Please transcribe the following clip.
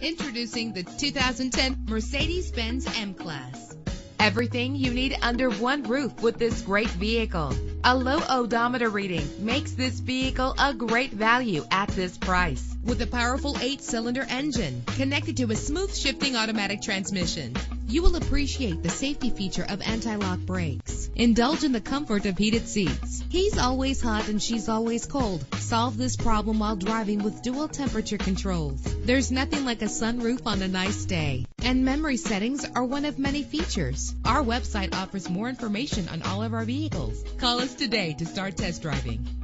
Introducing the 2010 Mercedes-Benz M-Class. Everything you need under one roof with this great vehicle. A low odometer reading makes this vehicle a great value at this price. With a powerful eight-cylinder engine connected to a smooth shifting automatic transmission, you will appreciate the safety feature of anti-lock brakes. Indulge in the comfort of heated seats. He's always hot and she's always cold. Solve this problem while driving with dual temperature controls. There's nothing like a sunroof on a nice day. And memory settings are one of many features. Our website offers more information on all of our vehicles. Call us today to start test driving.